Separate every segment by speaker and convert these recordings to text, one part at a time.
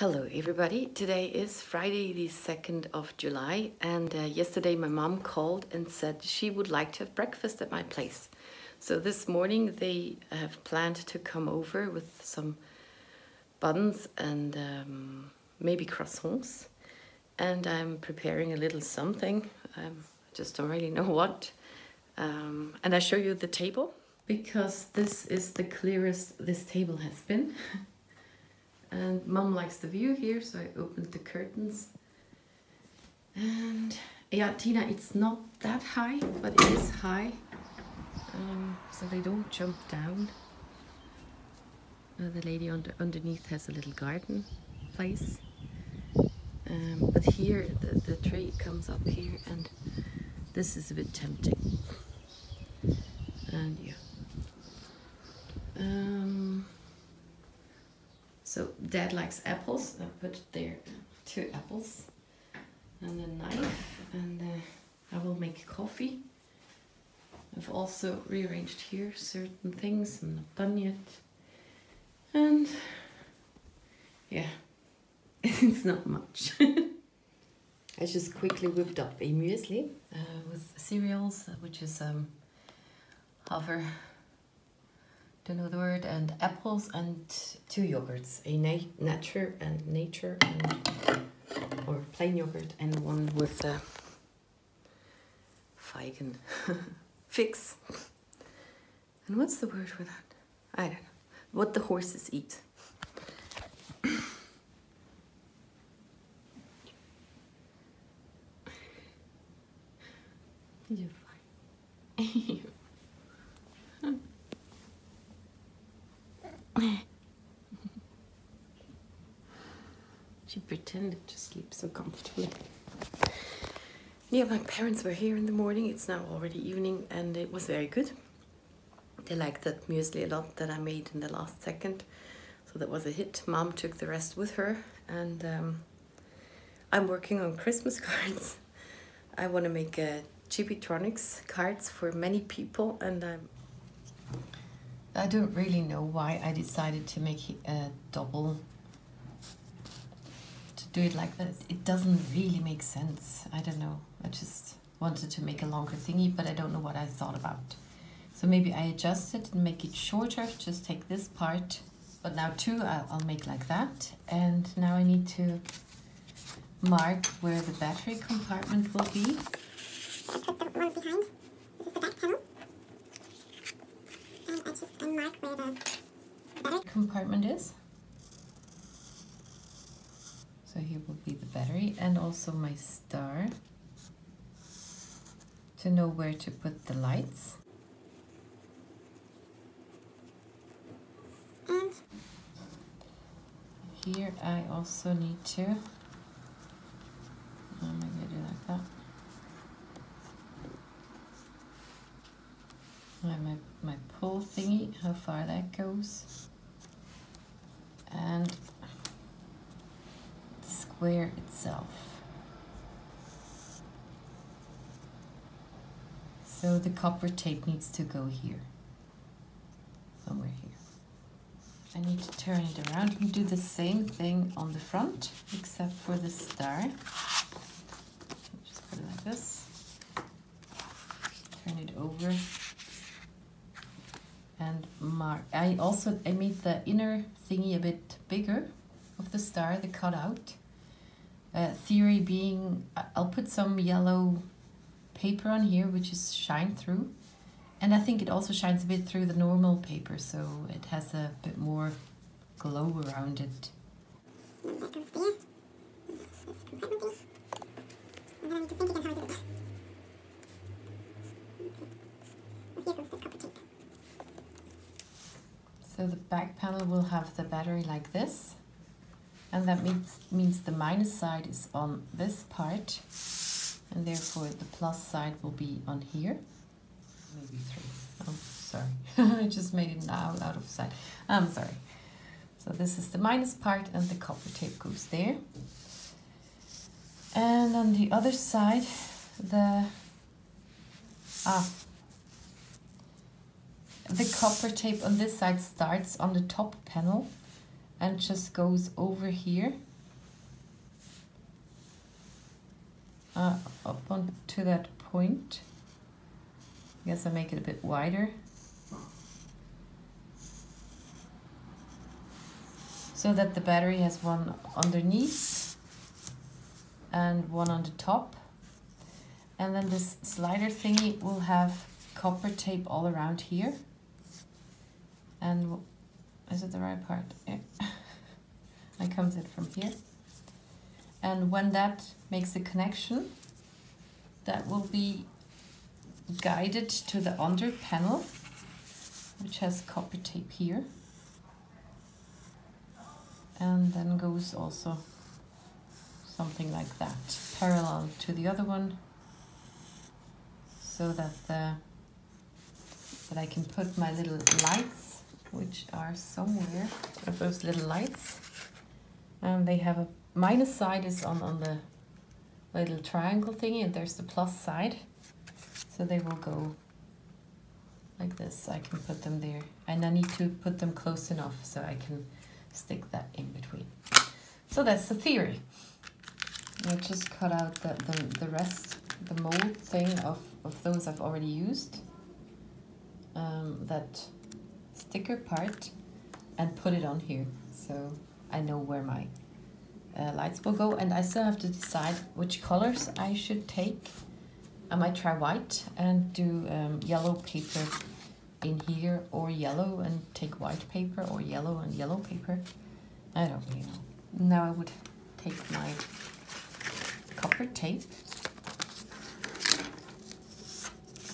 Speaker 1: Hello everybody, today is Friday the 2nd of July and uh, yesterday my mom called and said she would like to have breakfast at my place. So this morning they have planned to come over with some buns and um, maybe croissants and I'm preparing a little something, um, just don't really know what. Um, and I show you the table because this is the clearest this table has been. and mom likes the view here so I opened the curtains. And yeah Tina it's not that high but it is high. Um, so they don't jump down. Uh, the lady under, underneath has a little garden place. Um, but here the, the tree comes up here and this is a bit tempting. And yeah um, so dad likes apples. I put there two apples and a knife and uh, I will make coffee. I've also rearranged here certain things. I'm not done yet. And yeah, it's not much. I just quickly whipped up a muesli uh, with cereals, which is um, hover the word, and apples and two yogurts, a na nature and nature and or plain yogurt and one with a feigen fix. And what's the word for that? I don't know. What the horses eat. You're fine. she pretended to sleep so comfortably. Yeah, my parents were here in the morning. It's now already evening and it was very good. They liked that muesli a lot that I made in the last second. So that was a hit. Mom took the rest with her and um, I'm working on Christmas cards. I want to make a Chibitronics cards for many people and I'm I don't really know why I decided to make a double to do it like that. It doesn't really make sense. I don't know. I just wanted to make a longer thingy, but I don't know what I thought about. So maybe I adjust it and make it shorter. Just take this part, but now two I'll, I'll make like that. And now I need to mark where the battery compartment will be.
Speaker 2: I put the ones behind. This is the back panel just unmark where the battery
Speaker 1: compartment is. So here will be the battery and also my star to know where to put the lights.
Speaker 2: And
Speaker 1: here I also need to, oh, maybe I do like that. my, my, my pull thingy, how far that goes. And square itself. So the copper tape needs to go here, somewhere here. I need to turn it around and do the same thing on the front, except for the star. Just put it like this. Turn it over and mark. I also I made the inner thingy a bit bigger of the star, the cutout. Uh, theory being, I'll put some yellow paper on here, which is shine through. And I think it also shines a bit through the normal paper, so it has a bit more glow around it. So the back panel will have the battery like this. And that means, means the minus side is on this part. And therefore the plus side will be on here. Maybe three. Oh, sorry. I just made it now out of sight. I'm sorry. So this is the minus part and the copper tape goes there. And on the other side, the ah, the copper tape on this side starts on the top panel and just goes over here uh, up on to that point. I guess I make it a bit wider. So that the battery has one underneath and one on the top. And then this slider thingy will have copper tape all around here. And is it the right part? Yeah. I comes it from here. And when that makes a connection, that will be guided to the under panel, which has copper tape here. And then goes also something like that, parallel to the other one, so that the that I can put my little lights, which are somewhere, of those little lights. And they have a minus side is on, on the little triangle thingy, and there's the plus side. So they will go like this. I can put them there. And I need to put them close enough so I can stick that in between. So that's the theory. I just cut out the, the, the rest, the mold thing of, of those I've already used um, that sticker part and put it on here so I know where my uh, lights will go and I still have to decide which colors I should take. I might try white and do um, yellow paper in here or yellow and take white paper or yellow and yellow paper. I don't really know. Now I would take my copper tape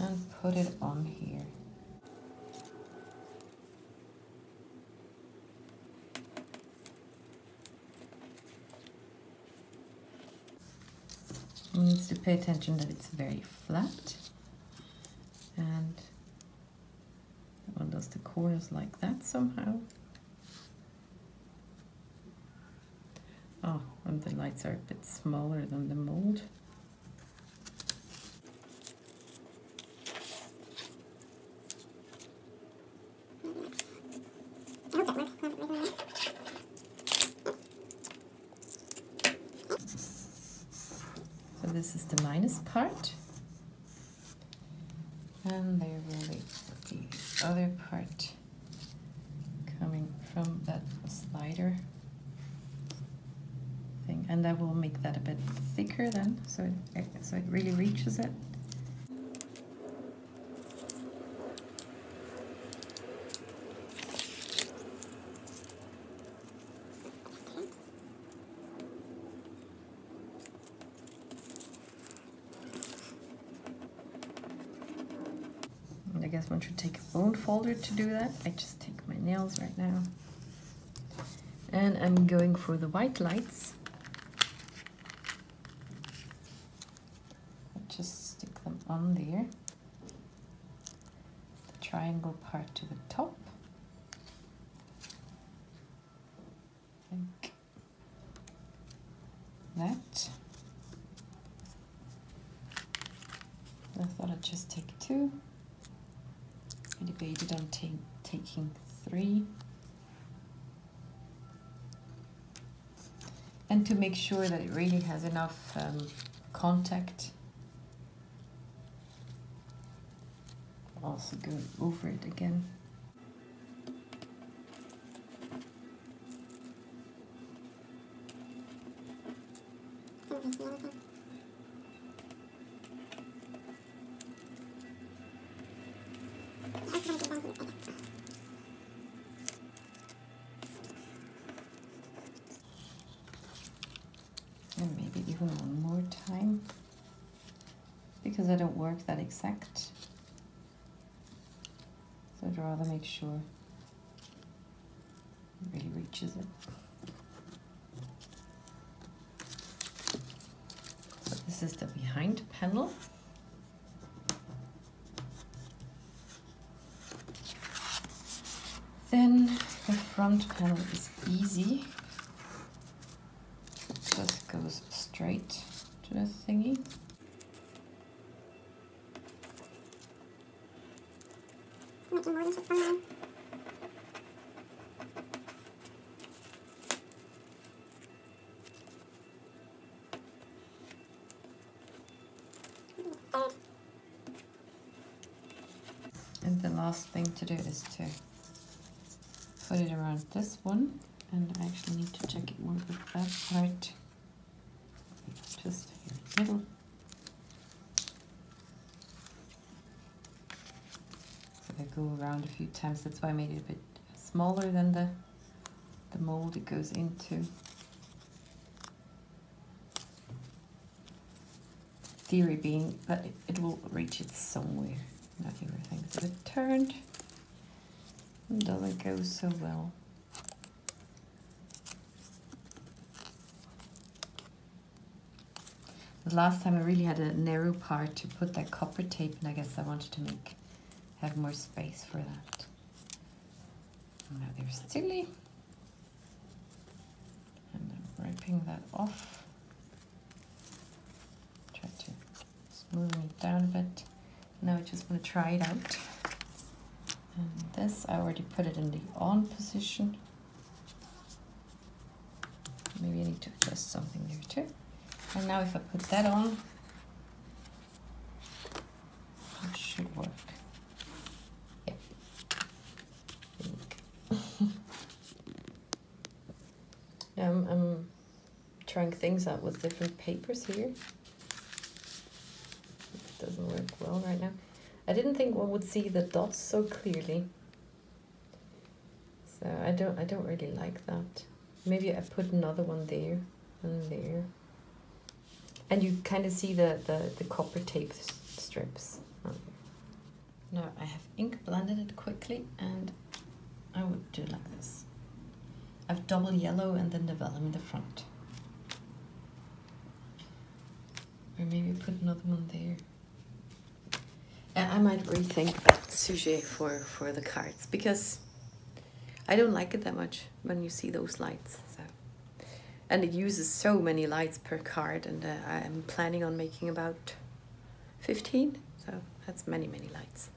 Speaker 1: and put it on here. Needs to pay attention that it's very flat and one does the corners like that somehow. Oh, and the lights are a bit smaller than the mold. This is the minus part. And there will be the other part coming from that slider thing. And that will make that a bit thicker then, so it, so it really reaches it. Guess one should take a bone folder to do that. I just take my nails right now. And I'm going for the white lights. Just stick them on there. The triangle part to the top. Like that. I thought I'd just take two. I debated on taking three. And to make sure that it really has enough um, contact. Also go over it again. And maybe even one more time because I don't work that exact. So I'd rather make sure it really reaches it. So this is the behind panel. Then the front panel is easy. straight to the thingy. And the last thing to do is to put it around this one and I actually need to check it more with uh, that part. Just here in the middle. So they go around a few times, that's why I made it a bit smaller than the, the mold it goes into. Theory being that it, it will reach it somewhere. Now everything's a bit turned doesn't go so well. Last time I really had a narrow part to put that copper tape and I guess I wanted to make have more space for that. Now there's Tilly. And I'm ripping that off. Try to smoothing it down a bit. Now I just want to try it out. And this, I already put it in the on position. Maybe I need to adjust something there too. And now if I put that on, it should work. Yep. um, I'm trying things out with different papers here. It doesn't work well right now. I didn't think one would see the dots so clearly. So I don't I don't really like that. Maybe I put another one there and there. And you kind of see the, the, the copper tape strips. Um, now I have ink blended it quickly and I would do like this. I've double yellow and then the vellum in the front. Or maybe put another one there. And I might rethink that sujet for, for the cards because I don't like it that much when you see those lights. So and it uses so many lights per card and uh, I'm planning on making about 15 so that's many many lights.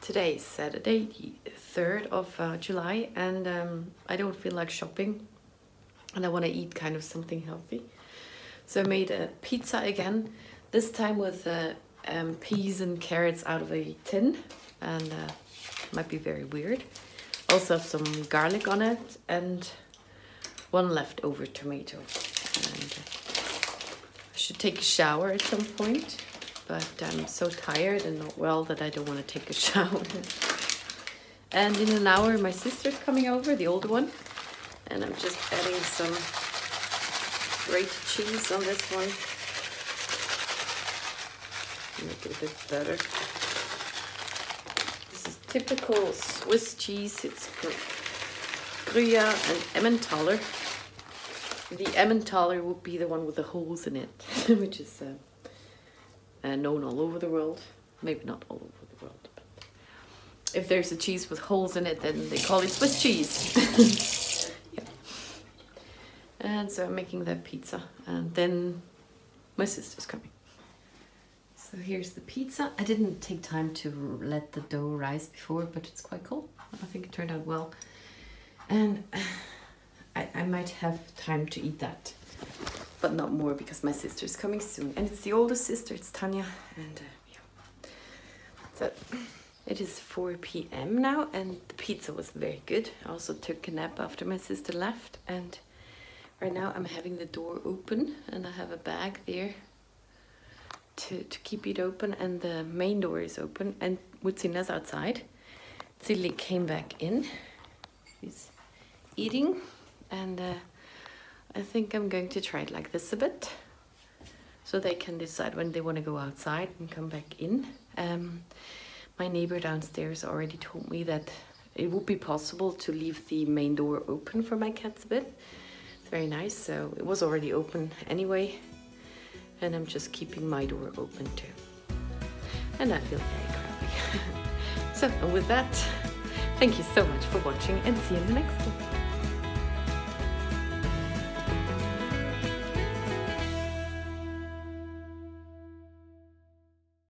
Speaker 1: Today is Saturday the 3rd of uh, July and um, I don't feel like shopping. And I want to eat kind of something healthy. So I made a pizza again this time with uh, um, peas and carrots out of a tin and uh, might be very weird. Also have some garlic on it and one leftover tomato. And uh, I should take a shower at some point, but I'm so tired and not well that I don't want to take a shower. and in an hour, my sister's coming over, the older one, and I'm just adding some grated cheese on this one. Make it a bit better. This is typical Swiss cheese. It's Gruyere and Emmentaler. The Emmentaler would be the one with the holes in it, which is uh, uh, known all over the world. Maybe not all over the world, but if there's a cheese with holes in it, then they call it Swiss cheese. yeah. And so I'm making that pizza, and then my sister's coming. So here's the pizza. I didn't take time to let the dough rise before, but it's quite cool. I think it turned out well and I, I might have time to eat that. But not more because my sister is coming soon. And it's the oldest sister it's Tanya and uh, yeah. So it is 4 p.m. now and the pizza was very good. I also took a nap after my sister left and right now I'm having the door open and I have a bag there to, to keep it open and the main door is open and Mutsina's outside. Zilli came back in. She's eating and uh, I think I'm going to try it like this a bit so they can decide when they want to go outside and come back in. Um, my neighbor downstairs already told me that it would be possible to leave the main door open for my cats a bit. It's very nice, so it was already open anyway and I'm just keeping my door open too. And I feel very crappy. so with that, thank you so much for watching and see you in the next one.